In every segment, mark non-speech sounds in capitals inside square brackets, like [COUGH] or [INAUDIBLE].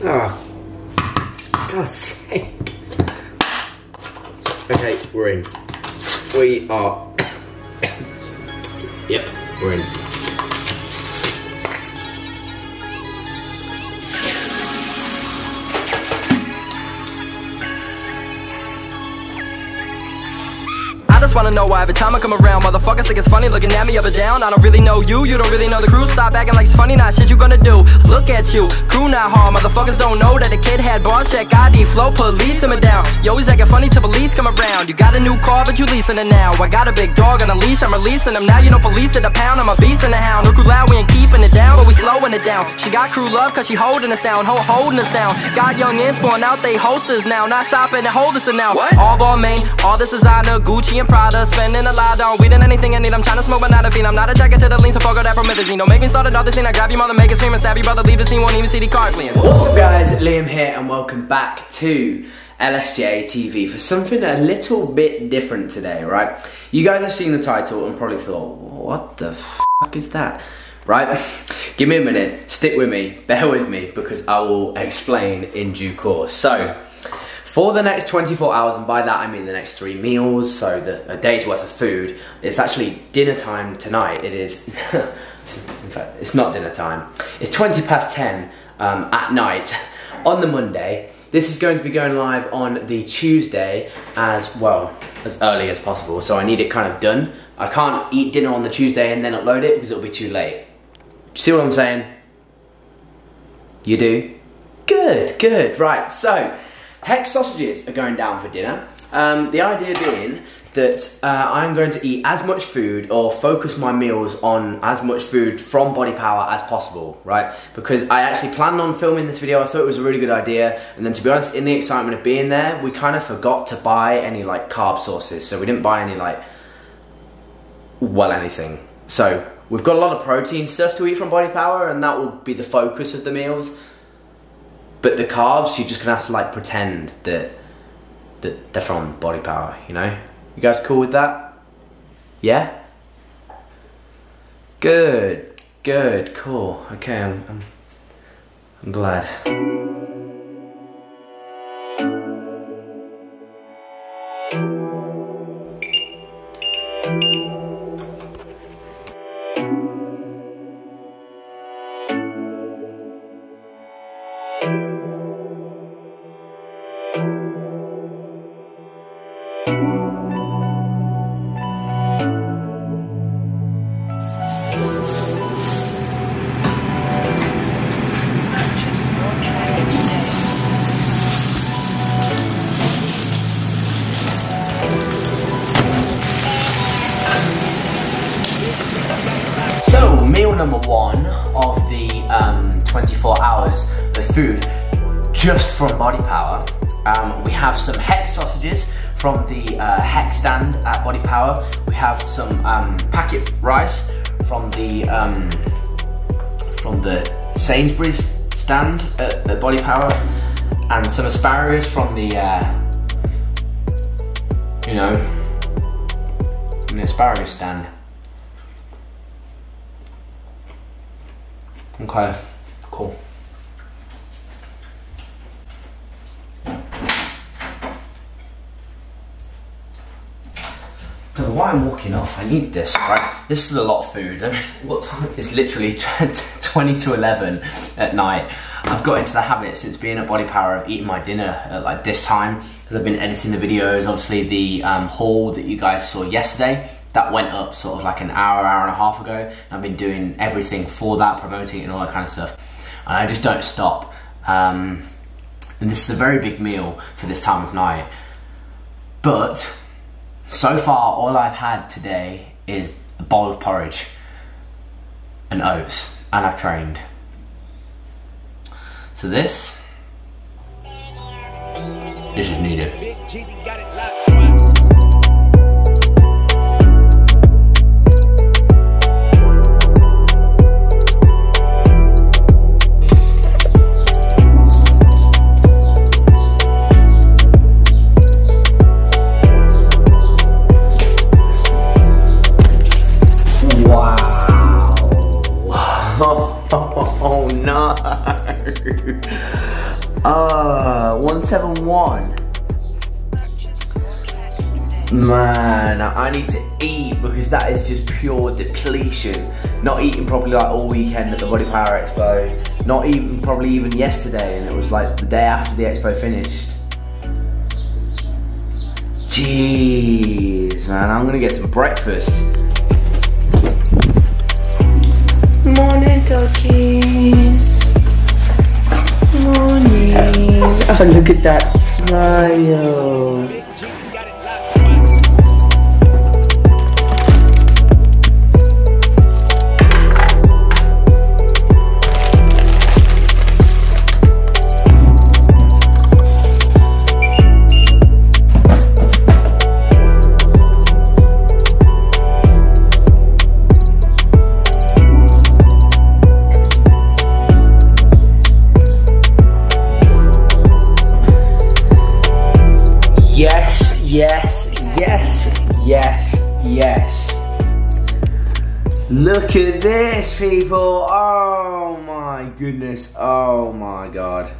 Oh, God's sake. Okay, we're in. We are. [COUGHS] yep, we're in. Just wanna know why every time I come around, motherfuckers think it's funny looking at me up and down. I don't really know you, you don't really know the crew. Stop acting like it's funny, not shit you gonna do. Look at you, crew not hard. Motherfuckers don't know that the kid had bars. Check ID, flow, police him down. You always acting funny till police come around. You got a new car, but you leasing it now. I got a big dog on a leash, I'm releasing him now. You know police at the pound, I'm a beast in the hound. No crew loud, we ain't keeping it down, but we slowing it down. She got crew love, cause she holding us down, ho holding us down. Got young ins pouring out, they hosters now. Not shopping and hold us now. What? All ball main, all this designer, Gucci and Prada, spending a lot on weed and anything I need. I'm trying to smoke, but not a fiend. I'm not attracted to the lean, so fuck all that promethazine. Don't make me start another scene. I grab your mother, make it scream and your brother, leave the scene, won't even see the cars fleeing. What's up, guys? Liam here, and welcome back to LSJ TV for something a little bit different today, right? You guys have seen the title and probably thought, what the fuck is that? Right? Give me a minute, stick with me, bear with me, because I will explain in due course. So, for the next 24 hours, and by that I mean the next three meals, so the, a day's worth of food, it's actually dinner time tonight. It is, [LAUGHS] in fact, it's not dinner time. It's 20 past 10 um, at night [LAUGHS] on the Monday. This is going to be going live on the Tuesday as well, as early as possible. So I need it kind of done. I can't eat dinner on the Tuesday and then upload it because it'll be too late. See what I'm saying? You do? Good, good. Right, so Heck sausages are going down for dinner. Um, the idea being that uh, I'm going to eat as much food or focus my meals on as much food from Body Power as possible, right? Because I actually planned on filming this video, I thought it was a really good idea, and then to be honest, in the excitement of being there, we kind of forgot to buy any like carb sources, so we didn't buy any like, well, anything. So we've got a lot of protein stuff to eat from Body Power, and that will be the focus of the meals. But the carbs, you're just gonna have to like pretend that that they're from Body Power, you know? You guys cool with that? Yeah? Good, good, cool. Okay, I'm, I'm, I'm glad. So, meal number one of the um, 24 hours of food just from Body Power. Um, we have some Heck sausages from the uh, Heck stand at Body Power. We have some um, packet rice from the um, from the Sainsbury's stand at, at Body Power, and some asparagus from the uh, you know from the asparagus stand. Okay, cool. So while I'm walking off, I need this, right? This is a lot of food. What time? It's literally [LAUGHS] 20 to 11 at night. I've got into the habit since being at Body Power of eating my dinner at like this time because I've been editing the videos. Obviously, the um, haul that you guys saw yesterday that went up sort of like an hour, hour and a half ago. I've been doing everything for that, promoting it and all that kind of stuff. And I just don't stop. Um, and this is a very big meal for this time of night. But so far, all I've had today is a bowl of porridge and oats, and I've trained. So this is just needed. Man, I need to eat because that is just pure depletion. Not eating properly like all weekend at the Body Power Expo. Not even probably even yesterday, and it was like the day after the expo finished. Jeez, man, I'm gonna get some breakfast. Morning, cookies. Morning. [LAUGHS] Oh, look at that smile. Yes, yes, yes, yes. Look at this, people. Oh my goodness. Oh my god.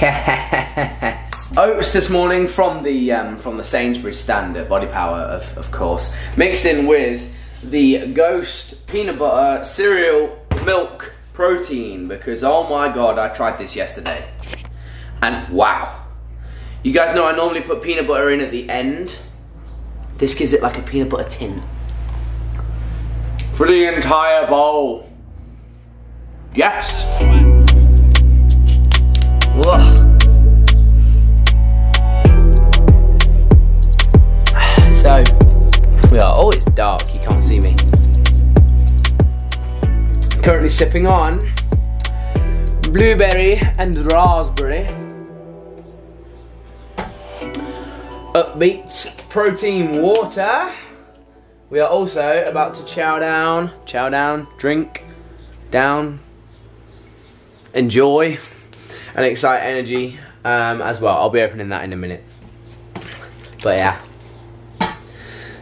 Yes. Oats this morning from the um, from the Sainsbury's standard Body Power, of, of course, mixed in with the Ghost peanut butter cereal milk protein because oh my god, I tried this yesterday, and wow. You guys know I normally put peanut butter in at the end. This gives it like a peanut butter tint. For the entire bowl. Yes. Ugh. [SIGHS] So, we are, oh it's dark, you can't see me. Currently sipping on blueberry and raspberry. Upbeat protein water. We are also about to chow down, chow down, drink, down, enjoy, and excite energy um, as well. I'll be opening that in a minute. But yeah,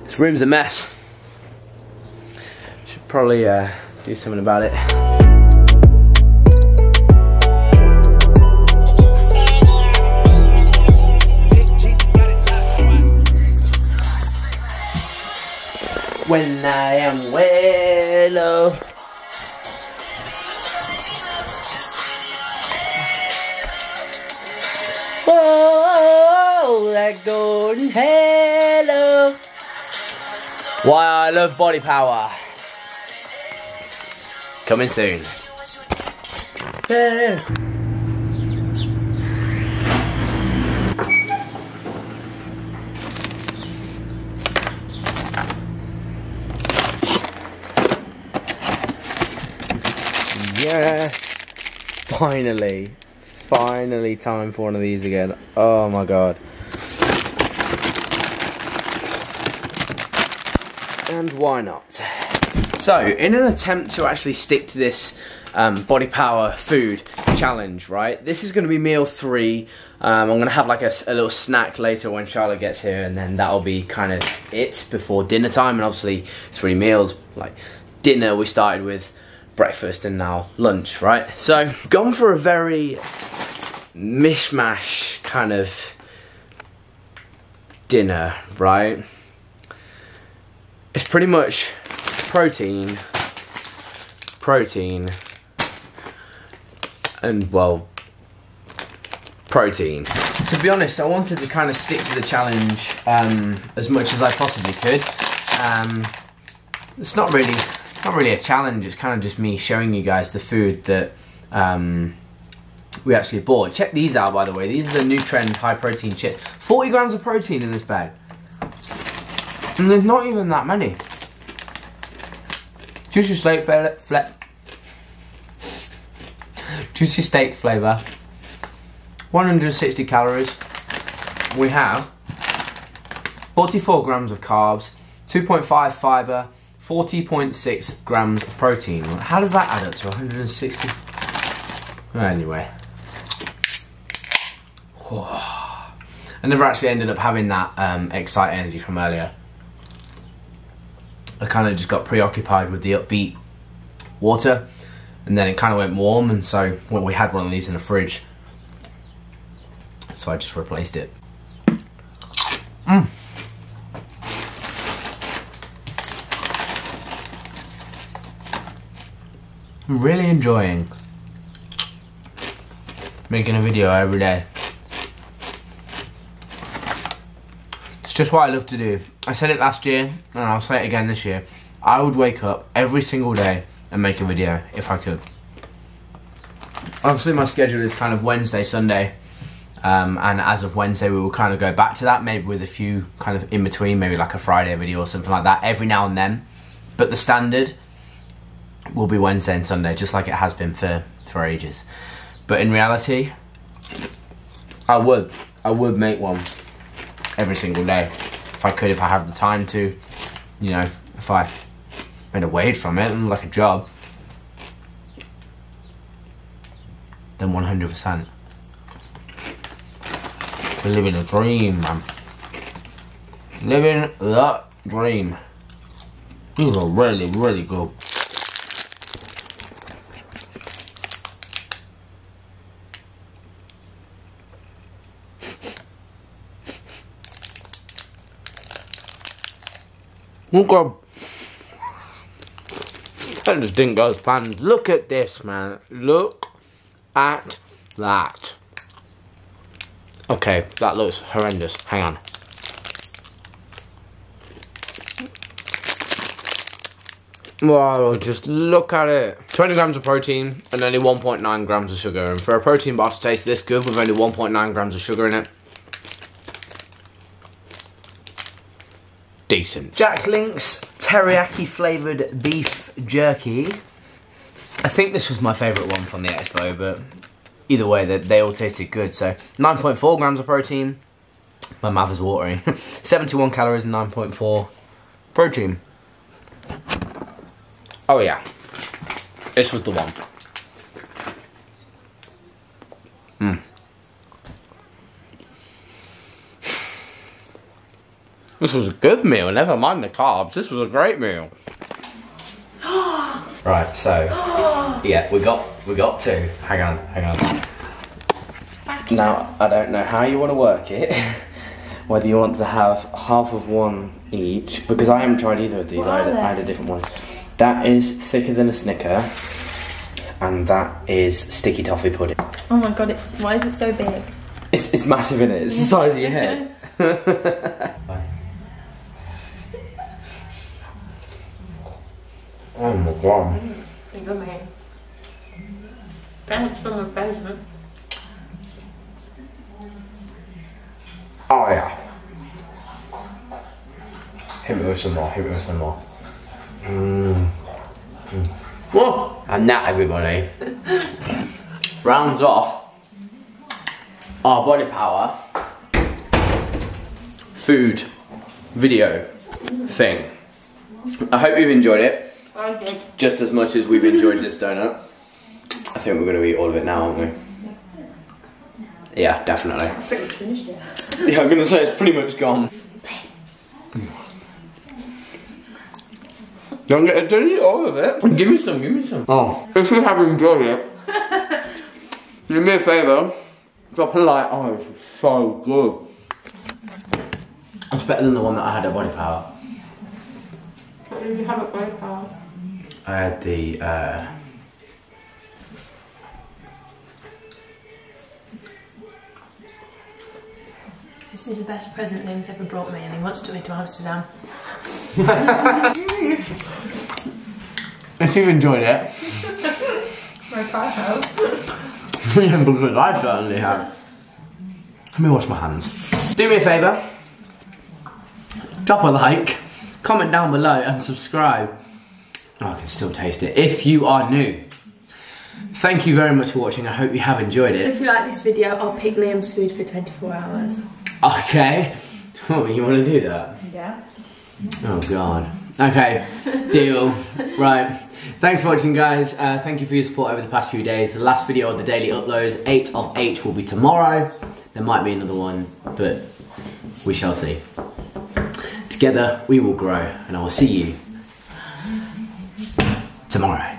this room's a mess. Should probably uh, do something about it. When I am well. Oh, oh that golden halo. Oh. Why I love body power. Coming soon. Yeah. Yes! [LAUGHS] Finally. Finally time for one of these again. Oh my god. And why not? So, in an attempt to actually stick to this um, body power food challenge, right? This is going to be meal three. Um, I'm going to have like a, a, little snack later when Charlotte gets here, and then that'll be kind of it before dinner time. And obviously, three meals. Like dinner, we started with breakfast and now lunch, right? So, gone for a very mishmash kind of dinner, right? It's pretty much protein, protein, and well, protein. To be honest, I wanted to kind of stick to the challenge um, as much as I possibly could. Um, it's not really, not really a challenge. It's kind of just me showing you guys the food that um, we actually bought. Check these out, by the way. These are the new trend high protein chips. 40 grams of protein in this bag. And there's not even that many. Juicy steak flavor. Juicy steak flavor. 160 calories. We have 44 grams of carbs, 2.5 fiber, 40.6 grams of protein. How does that add up to 160? Anyway. I never actually ended up having that um, Excite energy from earlier. I kind of just got preoccupied with the upbeat water and then it kind of went warm, and so well, we had one of these in the fridge, so I just replaced it. Mm. Really enjoying making a video every day. It's just what I love to do. I said it last year, and I'll say it again this year. I would wake up every single day and make a video if I could. Obviously, my schedule is kind of Wednesday, Sunday, um, and as of Wednesday, we will kind of go back to that, maybe with a few kind of in between, maybe like a Friday video or something like that, every now and then. But the standard will be Wednesday and Sunday, just like it has been for, for ages. But in reality, I would. I would make one every single day. If I could, if I had the time to, you know, if I made a wage from it and like a job, then 100%. We're living a dream, man. Living the dream. These are really, really good. Look up. That just didn't go as planned. Look at this, man. Look at that. Okay, that looks horrendous. Hang on. Wow, just look at it. 20 grams of protein and only 1.9 grams of sugar. And for a protein bar to taste this good with only 1.9 grams of sugar in it, decent. Jack Link's teriyaki flavoured beef jerky. I think this was my favourite one from the expo, but either way, they, they all tasted good. So 9.4 grams of protein. My mouth is watering. [LAUGHS] 71 calories and 9.4 protein. Oh yeah, this was the one. This was a good meal, never mind the carbs. This was a great meal. [GASPS] right, so [GASPS] yeah, we got we got two. Hang on, hang on. Now I don't know how you want to work it. [LAUGHS] Whether you want to have half of one each, because I haven't tried either of these. I had, I had a different one. That is thicker than a Snicker, and that is sticky toffee pudding. Oh my god, it's, why is it so big? It's, it's massive in it. It's the size of your head. [LAUGHS] [LAUGHS] oh my god. Think of man. Thanks for my present. Oh yeah. Hit me with some more. Hit me with some more. Mm. Whoa! And that, everybody, rounds off our body power food video thing. I hope you've enjoyed it I just as much as we've enjoyed this donut. I think we're going to eat all of it now, aren't we? Yeah, definitely. Pretty much finished it. Yeah, I'm going to say it's pretty much gone. Don't get don't eat all of it. Give me some, give me some. Oh, if you have enjoyed it, [LAUGHS] do me a favour, drop a like. Oh, it's so good. It's better than the one that I had at Body Power. What did you have at Body Power? I had the uh, This is the best present Liam's ever brought me and he wants to go to Amsterdam. if you've enjoyed it, Like I have. yeah, because I certainly have. Let me wash my hands. Do me a favour. Drop a like, comment down below, and subscribe. Oh, I can still taste it. If you are new. Thank you very much for watching. I hope you have enjoyed it. If you like this video, I'll pick Liam's food for 24 hours. Okay. [LAUGHS] Oh, you want to do that? Yeah. Oh god. Okay, [LAUGHS] deal. Right. Thanks for watching, guys. Uh, thank you for your support over the past few days. The last video of the daily uploads, 8 of 8, will be tomorrow. There might be another one, but we shall see. Together, we will grow, and I will see you tomorrow.